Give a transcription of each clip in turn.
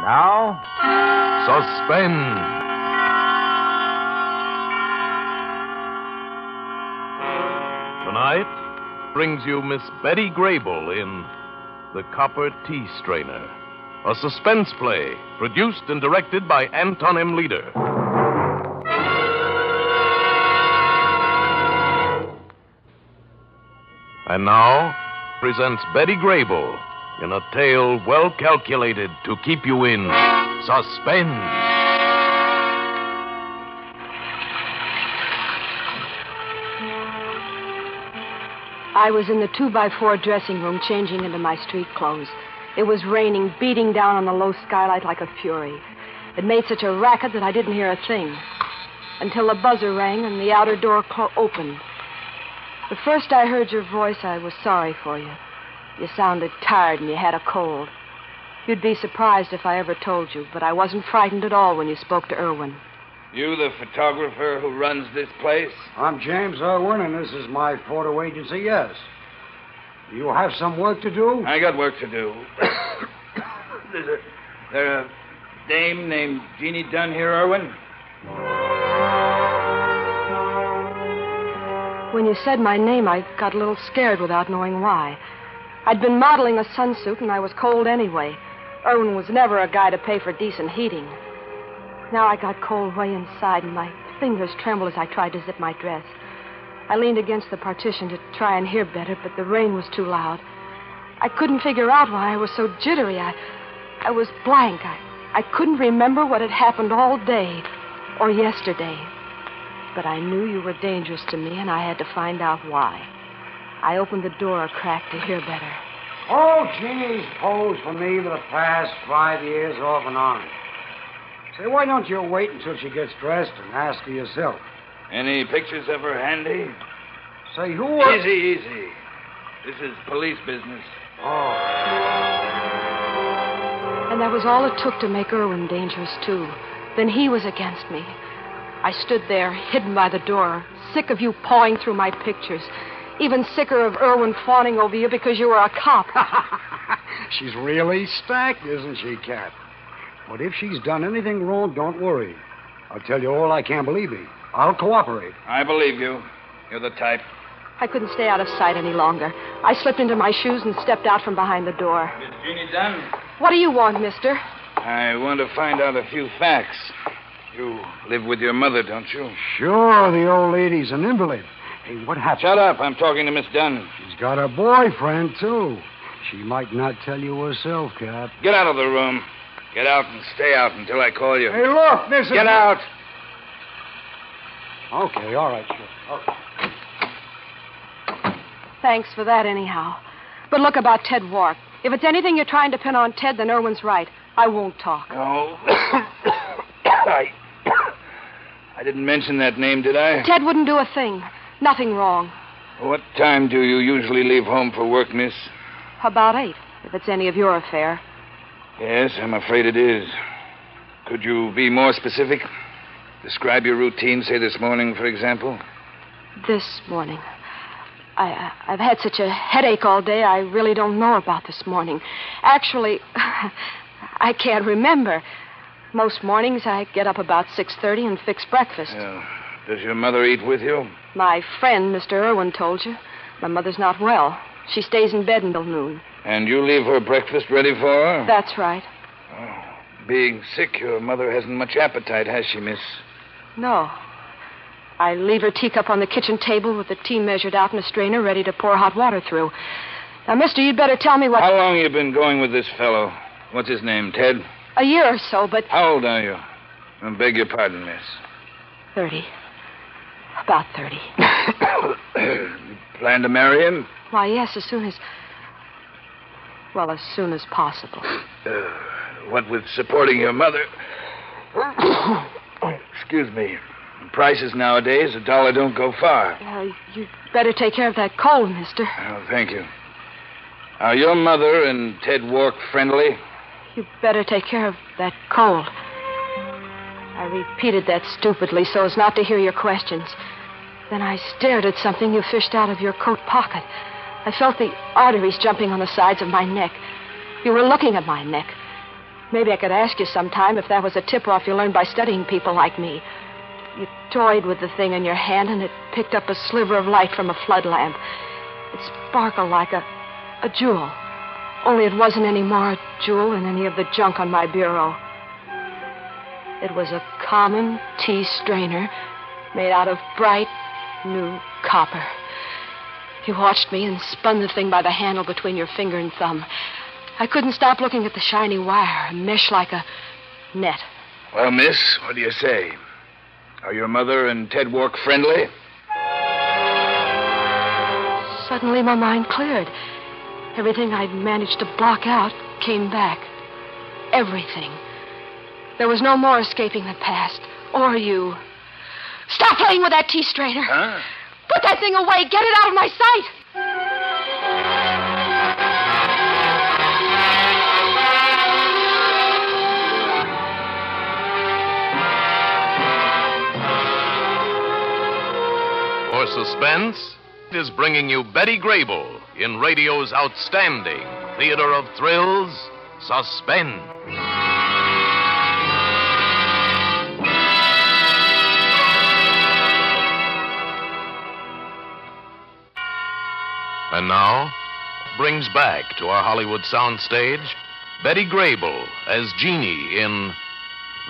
Now, suspense. Tonight brings you Miss Betty Grable in The Copper Tea Strainer, a suspense play produced and directed by Anton M. Leader. And now presents Betty Grable in a tale well calculated to keep you in suspense. I was in the two by four dressing room changing into my street clothes. It was raining, beating down on the low skylight like a fury. It made such a racket that I didn't hear a thing until the buzzer rang and the outer door clo- opened. The first I heard your voice, I was sorry for you. You sounded tired and you had a cold. You'd be surprised if I ever told you, but I wasn't frightened at all when you spoke to Irwin. You the photographer who runs this place? I'm James Irwin, and this is my photo agency, yes. You have some work to do? I got work to do. There's a, there a dame named Jeannie Dunn here, Irwin? When you said my name, I got a little scared without knowing why. I'd been modeling a sunsuit, and I was cold anyway. Irwin was never a guy to pay for decent heating. Now I got cold way inside, and my fingers trembled as I tried to zip my dress. I leaned against the partition to try and hear better, but the rain was too loud. I couldn't figure out why I was so jittery. I, I was blank. I, I couldn't remember what had happened all day or yesterday. But I knew you were dangerous to me, and I had to find out why. I opened the door a crack to hear better. Oh, Jeannie's posed for me for the past five years off and on. Say, why don't you wait until she gets dressed and ask her yourself? Any pictures of her handy? Say, who was... Easy, easy. This is police business. Oh. And that was all it took to make Irwin dangerous, too. Then he was against me. I stood there, hidden by the door, sick of you pawing through my pictures. Even sicker of Irwin fawning over you because you were a cop. she's really stacked, isn't she, Cat? But if she's done anything wrong, don't worry. I'll tell you all I can believe me. I'll cooperate. I believe you. You're the type. I couldn't stay out of sight any longer. I slipped into my shoes and stepped out from behind the door. Miss Jeannie Dunn? What do you want, mister? I want to find out a few facts. You live with your mother, don't you? Sure, the old lady's an invalid. Hey, what happened? Shut up. I'm talking to Miss Dunn. She's got a boyfriend, too. She might not tell you herself, Cap. Get out of the room. Get out and stay out until I call you. Hey, look, this is... Get out. Okay, all right, sure. Okay. Thanks for that, anyhow. But look about Ted Wark. If it's anything you're trying to pin on Ted, then Irwin's right. I won't talk. No. I. I didn't mention that name, did I? Ted wouldn't do a thing. Nothing wrong. What time do you usually leave home for work, miss? About eight, if it's any of your affair. Yes, I'm afraid it is. Could you be more specific? Describe your routine, say this morning, for example. This morning. I, I've had such a headache all day, I really don't know about this morning. Actually, I can't remember. Most mornings I get up about 6.30 and fix breakfast. Yeah. Does your mother eat with you? My friend, Mr. Irwin, told you. My mother's not well. She stays in bed until noon. And you leave her breakfast ready for her? That's right. Oh, being sick, your mother hasn't much appetite, has she, miss? No. I leave her teacup on the kitchen table with the tea measured out in a strainer ready to pour hot water through. Now, mister, you'd better tell me what. How long you been going with this fellow? What's his name, Ted? A year or so, but. How old are you? I beg your pardon, miss. Thirty. About thirty. you plan to marry him? Why, yes, as soon as. Well, as soon as possible. Uh, what with supporting your mother. Excuse me. Prices nowadays, a dollar don't go far. Uh, you'd better take care of that cold, mister. Oh, thank you. Are your mother and Ted Wark friendly? You'd better take care of that cold. I repeated that stupidly so as not to hear your questions. Then I stared at something you fished out of your coat pocket. I felt the arteries jumping on the sides of my neck. You were looking at my neck. Maybe I could ask you sometime if that was a tip off you learned by studying people like me. You toyed with the thing in your hand, and it picked up a sliver of light from a flood lamp. It sparkled like a, a jewel. Only it wasn't any more a jewel than any of the junk on my bureau. It was a common tea strainer made out of bright, new copper. You watched me and spun the thing by the handle between your finger and thumb. I couldn't stop looking at the shiny wire, a mesh like a net. Well, miss, what do you say? Are your mother and Ted Wark friendly? Suddenly my mind cleared. Everything I'd managed to block out came back. Everything. There was no more escaping the past. Or you. Stop playing with that tea strainer. Huh? Put that thing away. Get it out of my sight. For suspense is bringing you Betty Grable in radio's outstanding theater of thrills, Suspense. And now, brings back to our Hollywood soundstage Betty Grable as Jeannie in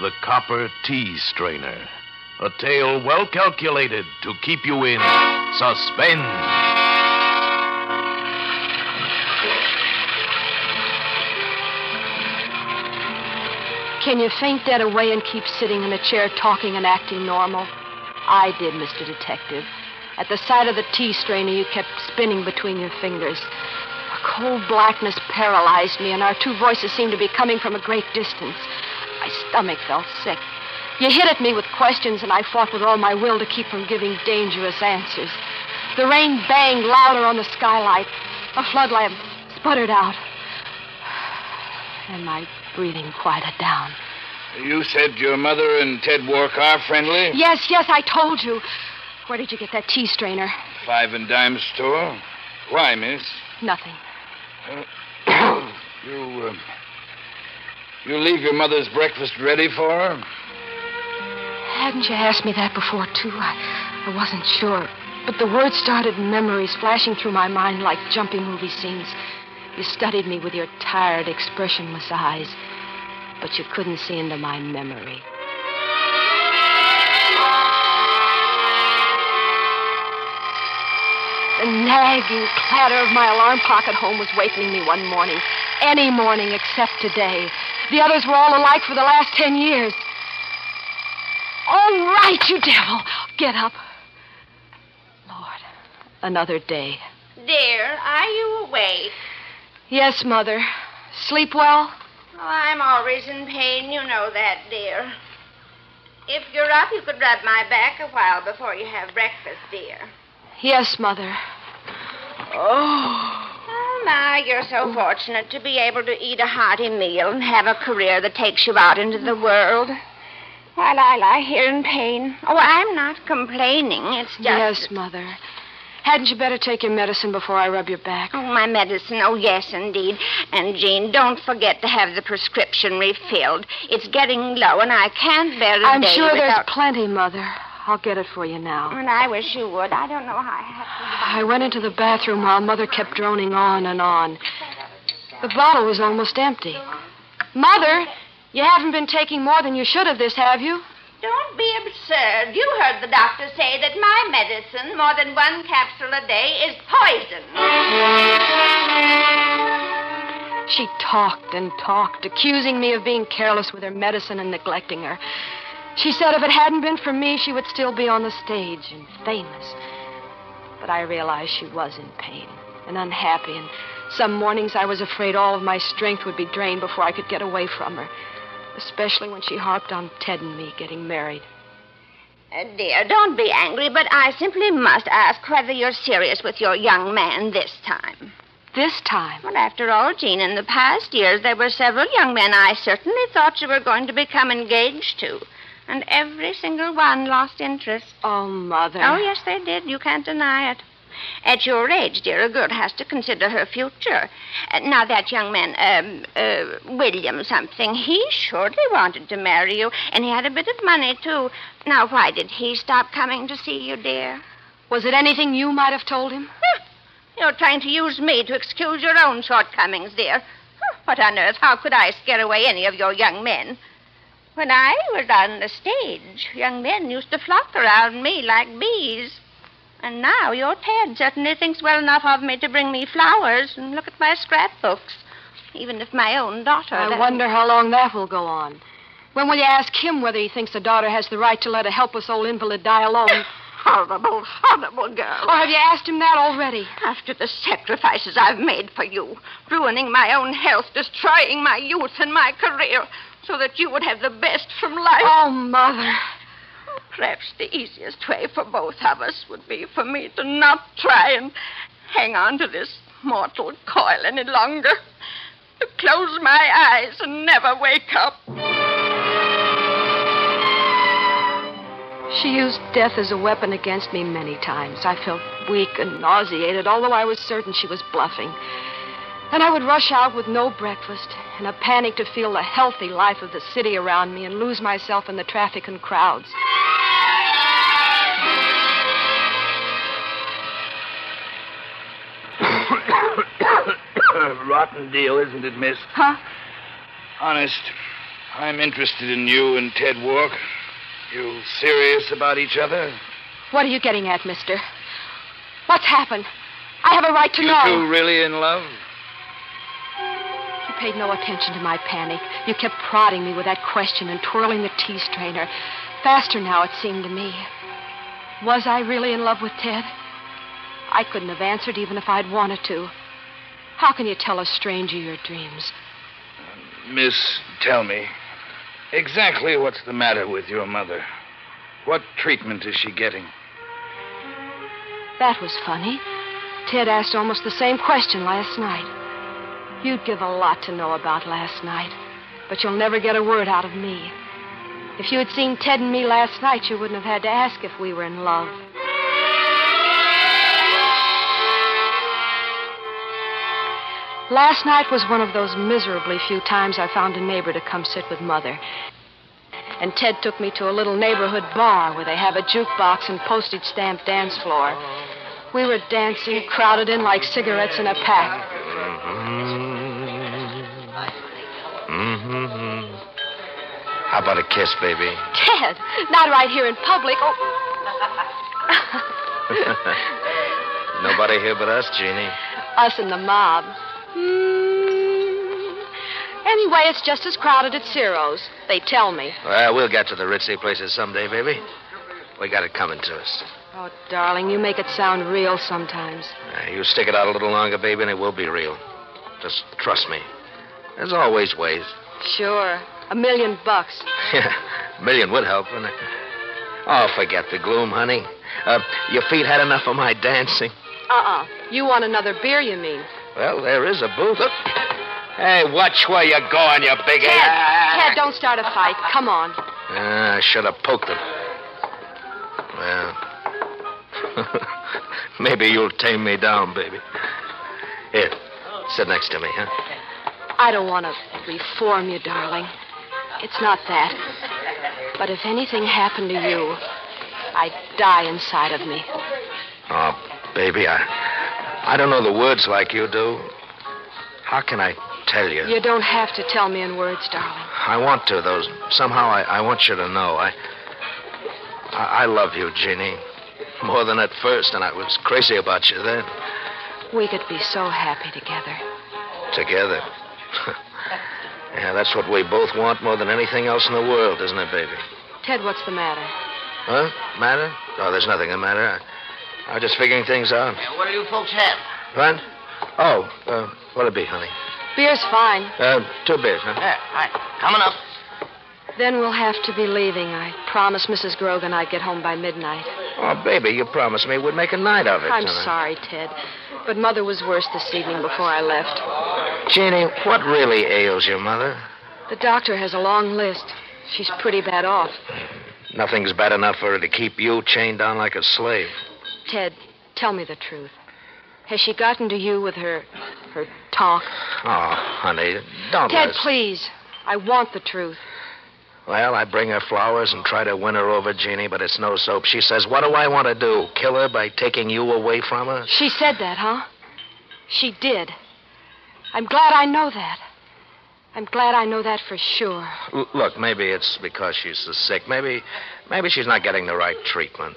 The Copper Tea Strainer. A tale well calculated to keep you in suspense. Can you faint dead away and keep sitting in a chair talking and acting normal? I did, Mr. Detective. At the sight of the tea strainer, you kept spinning between your fingers. A cold blackness paralyzed me, and our two voices seemed to be coming from a great distance. My stomach felt sick. You hit at me with questions, and I fought with all my will to keep from giving dangerous answers. The rain banged louder on the skylight. A flood lamp sputtered out. And my breathing quieted down. You said your mother and Ted Wark are friendly? Yes, yes, I told you. Where did you get that tea strainer? Five and dime store. Why, miss? Nothing. you, uh, you leave your mother's breakfast ready for her? Hadn't you asked me that before, too? I, I wasn't sure. But the words started memories flashing through my mind like jumping movie scenes. You studied me with your tired, expressionless eyes, but you couldn't see into my memory. The nagging clatter of my alarm clock at home was wakening me one morning. Any morning except today. The others were all alike for the last ten years. All right, you devil. Get up. Lord, another day. Dear, are you awake? Yes, Mother. Sleep well? Oh, I'm always in pain. You know that, dear. If you're up, you could rub my back a while before you have breakfast, dear. Yes, Mother. Oh. Oh, my, you're so fortunate to be able to eat a hearty meal and have a career that takes you out into the world. While I lie here in pain. Oh, I'm not complaining. It's just. Yes, Mother. Hadn't you better take your medicine before I rub your back? Oh, my medicine. Oh, yes, indeed. And, Jean, don't forget to have the prescription refilled. It's getting low, and I can't bear a I'm day sure without... there's plenty, Mother. I'll get it for you now. And I wish you would. I don't know how I have to. I went into the bathroom while Mother kept droning on and on. The bottle was almost empty. Mother, you haven't been taking more than you should of this, have you? Don't be absurd. You heard the doctor say that my medicine, more than one capsule a day, is poison. She talked and talked, accusing me of being careless with her medicine and neglecting her. She said if it hadn't been for me, she would still be on the stage and famous. But I realized she was in pain and unhappy, and some mornings I was afraid all of my strength would be drained before I could get away from her, especially when she harped on Ted and me getting married. Uh, dear, don't be angry, but I simply must ask whether you're serious with your young man this time. This time. Well, after all, Jean, in the past years, there were several young men I certainly thought you were going to become engaged to. And every single one lost interest. Oh, Mother. Oh, yes, they did. You can't deny it. At your age, dear, a girl has to consider her future. Uh, now, that young man, um, uh, William something, he surely wanted to marry you, and he had a bit of money, too. Now, why did he stop coming to see you, dear? Was it anything you might have told him? You're trying to use me to excuse your own shortcomings, dear. What on earth? How could I scare away any of your young men? When I was on the stage, young men used to flock around me like bees. And now your Ted certainly thinks well enough of me to bring me flowers and look at my scrapbooks. Even if my own daughter. I wonder how long that will go on. When will you ask him whether he thinks a daughter has the right to let a helpless old invalid die alone? Horrible, horrible girl. or have you asked him that already? After the sacrifices I've made for you, ruining my own health, destroying my youth and my career, so that you would have the best from life. Oh, Mother. Perhaps the easiest way for both of us would be for me to not try and hang on to this mortal coil any longer. To close my eyes and never wake up. She used death as a weapon against me many times. I felt weak and nauseated, although I was certain she was bluffing. Then I would rush out with no breakfast, in a panic to feel the healthy life of the city around me and lose myself in the traffic and crowds. Rotten deal, isn't it, miss? Huh? Honest, I'm interested in you and Ted Wark. You serious about each other? What are you getting at, mister? What's happened? I have a right to you know. two really in love? You paid no attention to my panic. You kept prodding me with that question and twirling the tea strainer. Faster now, it seemed to me. Was I really in love with Ted? I couldn't have answered even if I'd wanted to. How can you tell a stranger your dreams? Uh, miss, tell me. Exactly what's the matter with your mother? What treatment is she getting? That was funny. Ted asked almost the same question last night. You'd give a lot to know about last night, but you'll never get a word out of me. If you had seen Ted and me last night, you wouldn't have had to ask if we were in love. Last night was one of those miserably few times I found a neighbor to come sit with Mother. And Ted took me to a little neighborhood bar where they have a jukebox and postage stamp dance floor. We were dancing, crowded in like cigarettes in a pack. Mm-hmm. Mm-hmm. How about a kiss, baby? Ted, not right here in public. Oh. Nobody here but us, Jeannie. Us and the mob. Mm. Anyway, it's just as crowded at Ciro's. They tell me. Well, we'll get to the ritzy places someday, baby. We got it coming to us. Oh, darling, you make it sound real sometimes. Uh, you stick it out a little longer, baby, and it will be real. Just trust me. There's always ways. Sure. A million bucks. Yeah, a million would help, wouldn't it? Oh, forget the gloom, honey. Uh, your feet had enough of my dancing. Uh-uh. You want another beer, you mean? Well, there is a booth. Look. Hey, watch where you're going, you big Ted, ass. Ted, don't start a fight. Come on. Ah, I should have poked him. Well, maybe you'll tame me down, baby. Here, sit next to me, huh? I don't want to reform you, darling. It's not that. But if anything happened to you, I'd die inside of me. Oh, baby, I, I don't know the words like you do. How can I tell you? You don't have to tell me in words, darling. I want to, though. Somehow I, I want you to know. I, I, I love you, Jeannie. More than at first, and I was crazy about you then. We could be so happy together. Together. yeah, that's what we both want more than anything else in the world, isn't it, baby? Ted, what's the matter? Huh? Matter? Oh, there's nothing the matter. I, I was just figuring things out. Yeah, what do you folks have? What? Oh, uh, what'll it be, honey? Beer's fine. Uh, two beers, huh? Yeah, right. Coming up. Then we'll have to be leaving. I promised Mrs. Grogan I'd get home by midnight. Oh, baby, you promised me we'd make a night of it I'm tonight. sorry, Ted. But Mother was worse this evening before I left. Jeannie, what really ails your mother? The doctor has a long list. She's pretty bad off. Nothing's bad enough for her to keep you chained down like a slave. Ted, Tell me the truth. Has she gotten to you with her her talk? Oh, honey, don't Ted, please. I want the truth. Well, I bring her flowers and try to win her over, Jeannie, but it's no soap. She says, What do I want to do? Kill her by taking you away from her? She said that, huh? She did. I'm glad I know that. I'm glad I know that for sure. L- look, maybe it's because she's so sick. Maybe, maybe she's not getting the right treatment.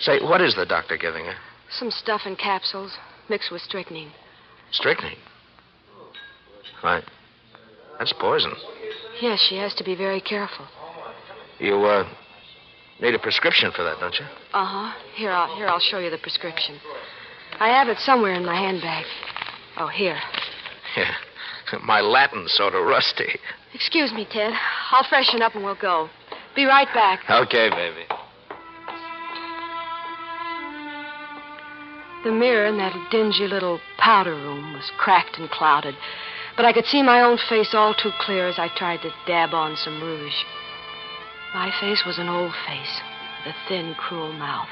Say, what is the doctor giving her? Some stuff in capsules mixed with strychnine. Strychnine. Right. That's poison. Yes, she has to be very careful. You, uh, need a prescription for that, don't you? Uh huh. Here, I'll here I'll show you the prescription. I have it somewhere in my handbag. Oh, here. Yeah. My Latin's sort of rusty. Excuse me, Ted. I'll freshen up and we'll go. Be right back. Okay, baby. The mirror in that dingy little powder room was cracked and clouded, but I could see my own face all too clear as I tried to dab on some rouge. My face was an old face, with a thin, cruel mouth.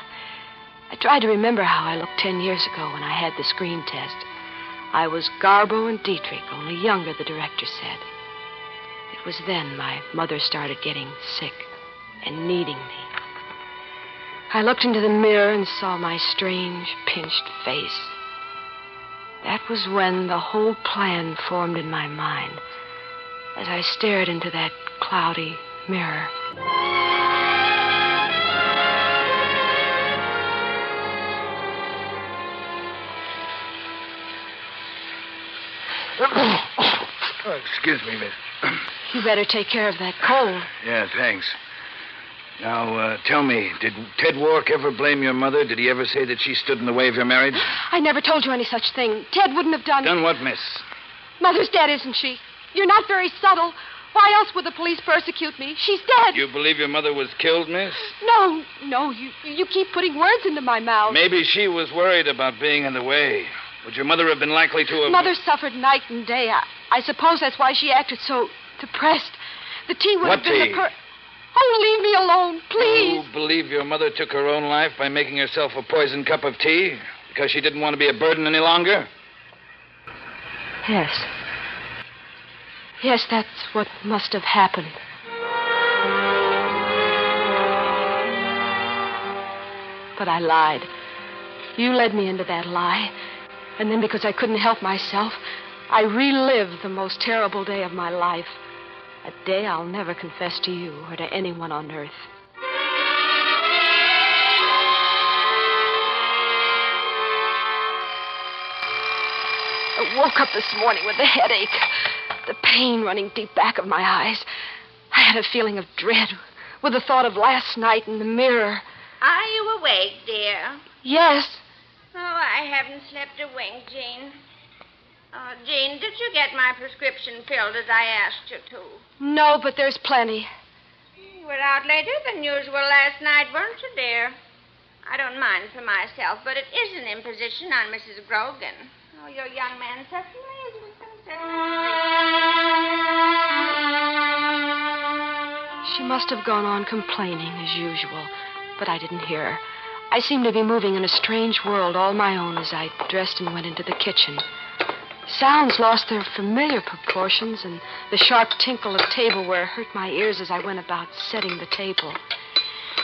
I tried to remember how I looked ten years ago when I had the screen test. I was Garbo and Dietrich, only younger, the director said. It was then my mother started getting sick and needing me. I looked into the mirror and saw my strange, pinched face. That was when the whole plan formed in my mind as I stared into that cloudy mirror. Oh, excuse me, miss. You better take care of that cold. Yeah, thanks. Now, uh, tell me, did Ted Wark ever blame your mother? Did he ever say that she stood in the way of your marriage? I never told you any such thing. Ted wouldn't have done. Done what, miss? Mother's dead, isn't she? You're not very subtle. Why else would the police persecute me? She's dead. You believe your mother was killed, miss? No, no, you you keep putting words into my mouth. Maybe she was worried about being in the way. Would your mother have been likely to have. Mother suffered night and day. I, I suppose that's why she acted so depressed. The tea would What have been tea? the per. Oh, leave me alone, please. You believe your mother took her own life by making herself a poisoned cup of tea? Because she didn't want to be a burden any longer? Yes. Yes, that's what must have happened. But I lied. You led me into that lie. And then, because I couldn't help myself, I relived the most terrible day of my life. A day I'll never confess to you or to anyone on earth. I woke up this morning with a headache, the pain running deep back of my eyes. I had a feeling of dread with the thought of last night in the mirror. Are you awake, dear? Yes, Oh, I haven't slept a wink, Jean. Oh, Jean, did you get my prescription filled as I asked you to? no, but there's plenty. You were out later than usual last night, weren't you, dear? I don't mind for myself, but it is an imposition on Mrs. Grogan. Oh, your young man certainly is She must have gone on complaining as usual, but I didn't hear her. I seemed to be moving in a strange world all my own as I dressed and went into the kitchen. Sounds lost their familiar proportions, and the sharp tinkle of tableware hurt my ears as I went about setting the table.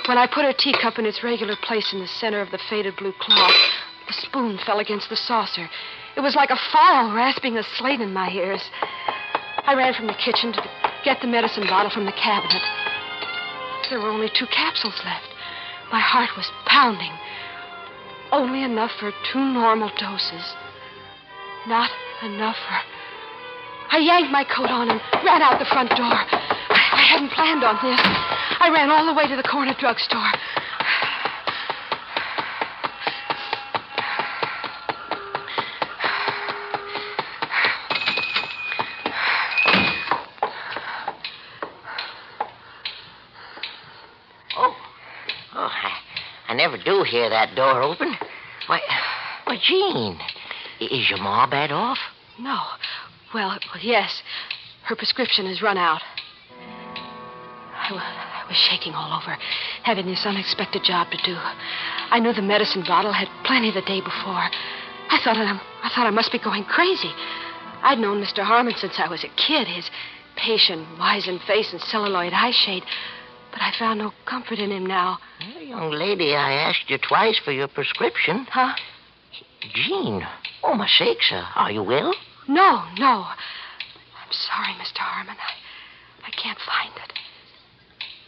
When I put her teacup in its regular place in the center of the faded blue cloth, the spoon fell against the saucer. It was like a file rasping a slate in my ears. I ran from the kitchen to get the medicine bottle from the cabinet. There were only two capsules left. My heart was pounding. Only enough for two normal doses. Not enough for. I yanked my coat on and ran out the front door. I, I hadn't planned on this. I ran all the way to the corner drugstore. Oh. Oh, I, I never do hear that door open. Why, why, Jean, is your ma bad off? No. Well, yes. Her prescription has run out. I, I was shaking all over, having this unexpected job to do. I knew the medicine bottle had plenty the day before. I thought I, I thought I must be going crazy. I'd known Mr. Harmon since I was a kid, his patient, wizened face and celluloid eye shade. But I found no comfort in him now. Well, young lady, I asked you twice for your prescription. Huh? Jean, oh, my sakes, uh, are you ill? No, no. I'm sorry, Mr. Harmon. I, I can't find it.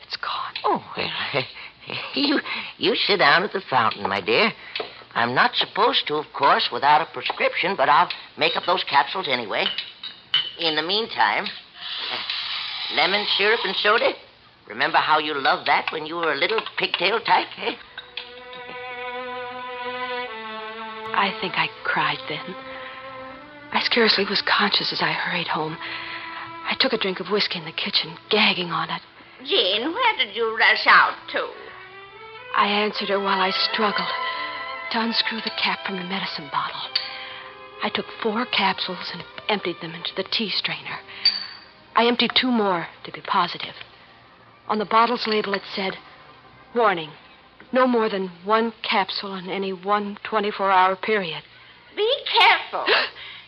It's gone. Oh, well, you, you sit down at the fountain, my dear. I'm not supposed to, of course, without a prescription, but I'll make up those capsules anyway. In the meantime, uh, lemon syrup and soda? Remember how you loved that when you were a little pigtail tyke, eh? I think I cried then. I scarcely was conscious as I hurried home. I took a drink of whiskey in the kitchen, gagging on it. Jean, where did you rush out to? I answered her while I struggled to unscrew the cap from the medicine bottle. I took four capsules and emptied them into the tea strainer. I emptied two more to be positive. On the bottle's label, it said, Warning, no more than one capsule in any one 24 hour period. Be careful.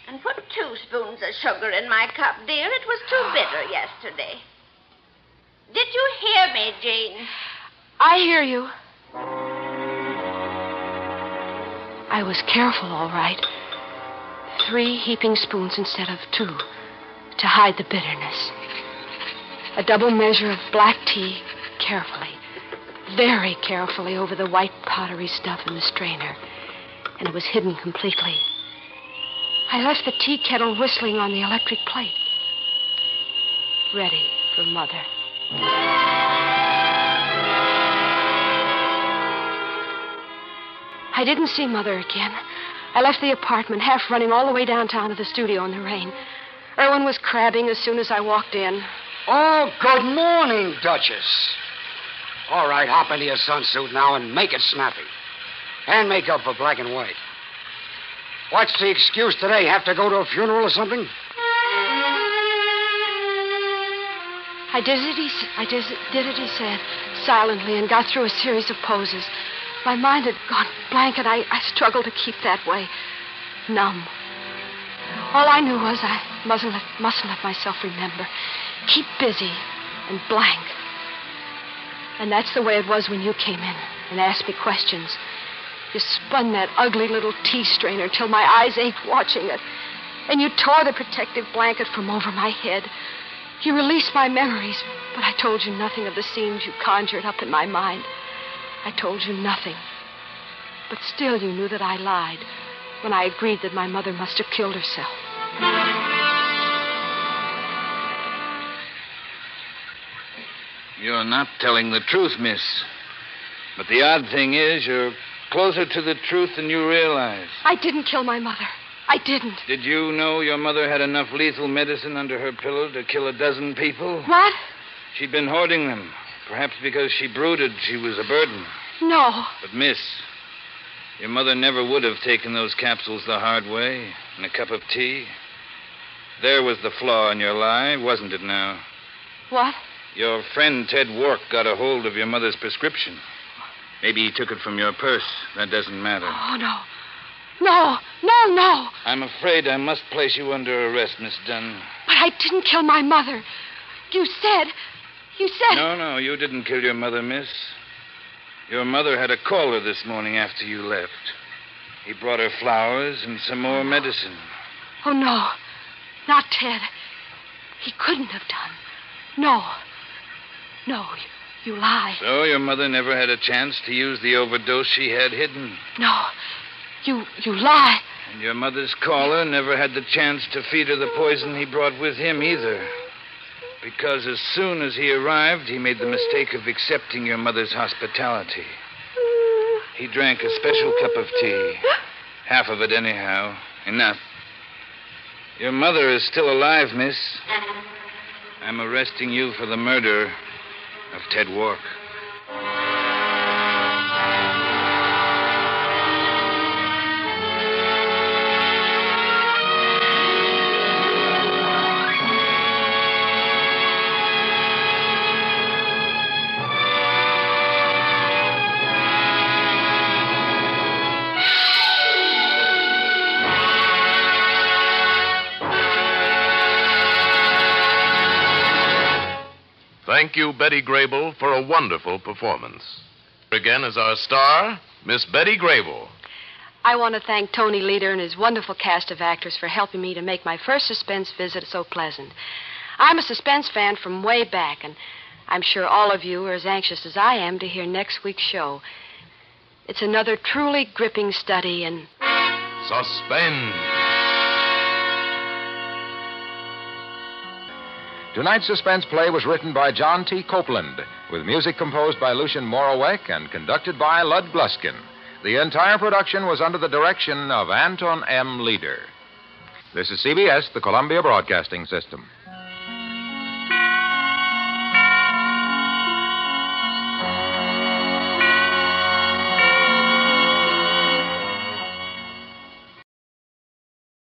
and put two spoons of sugar in my cup, dear. It was too bitter yesterday. Did you hear me, Jane? I hear you. I was careful, all right. Three heaping spoons instead of two to hide the bitterness. A double measure of black tea, carefully, very carefully over the white powdery stuff in the strainer, and it was hidden completely. I left the tea kettle whistling on the electric plate, ready for Mother. I didn't see Mother again. I left the apartment, half running all the way downtown to the studio in the rain. Irwin was crabbing as soon as I walked in. Oh, good morning, Duchess. All right, hop into your sunsuit now and make it snappy. And make up for black and white. What's the excuse today? Have to go to a funeral or something? I did it, he, I did, did he said, silently, and got through a series of poses. My mind had gone blank, and I, I struggled to keep that way, numb. All I knew was I mustn't let, mustn't let myself remember. Keep busy and blank. And that's the way it was when you came in and asked me questions. You spun that ugly little tea strainer till my eyes ached watching it. And you tore the protective blanket from over my head. You released my memories, but I told you nothing of the scenes you conjured up in my mind. I told you nothing. But still, you knew that I lied when I agreed that my mother must have killed herself. You're not telling the truth, miss. But the odd thing is, you're closer to the truth than you realize. I didn't kill my mother. I didn't. Did you know your mother had enough lethal medicine under her pillow to kill a dozen people? What? She'd been hoarding them. Perhaps because she brooded she was a burden. No. But, miss, your mother never would have taken those capsules the hard way in a cup of tea. There was the flaw in your lie, wasn't it now? What? Your friend Ted Wark got a hold of your mother's prescription. Maybe he took it from your purse. That doesn't matter. Oh, no. No, no, no. I'm afraid I must place you under arrest, Miss Dunn. But I didn't kill my mother. You said. You said. No, no, you didn't kill your mother, miss. Your mother had a caller this morning after you left. He brought her flowers and some more medicine. Oh, no. Not Ted. He couldn't have done. No. No, you, you lie. So your mother never had a chance to use the overdose she had hidden. No. You you lie. And your mother's caller never had the chance to feed her the poison he brought with him either. Because as soon as he arrived, he made the mistake of accepting your mother's hospitality. He drank a special cup of tea. Half of it, anyhow. Enough. Your mother is still alive, miss. I'm arresting you for the murder of Ted Wark. Thank you, Betty Grable, for a wonderful performance. Again as our star, Miss Betty Grable. I want to thank Tony Leader and his wonderful cast of actors for helping me to make my first suspense visit so pleasant. I'm a suspense fan from way back, and I'm sure all of you are as anxious as I am to hear next week's show. It's another truly gripping study in Suspense. Tonight's suspense play was written by John T. Copeland, with music composed by Lucien Moraweck and conducted by Lud Gluskin. The entire production was under the direction of Anton M. Leader. This is CBS, the Columbia Broadcasting System.